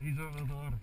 İyi zamanlar.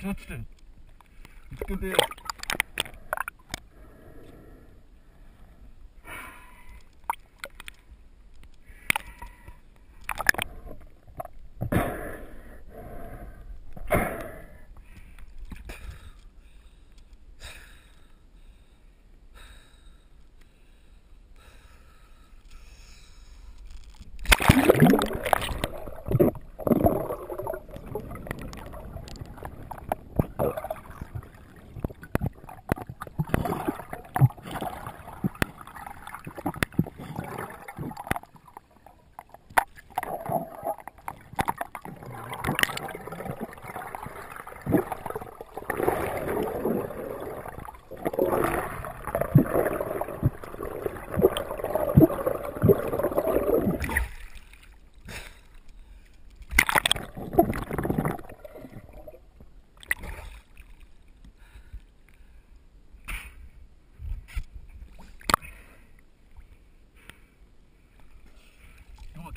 立つ。それ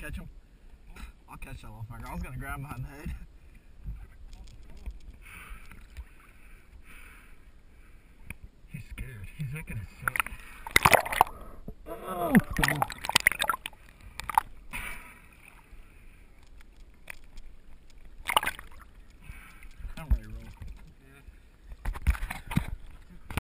catch him? I'll catch that little fucker. I was to grab him behind the head. He's scared. He's looking at himself. Oh,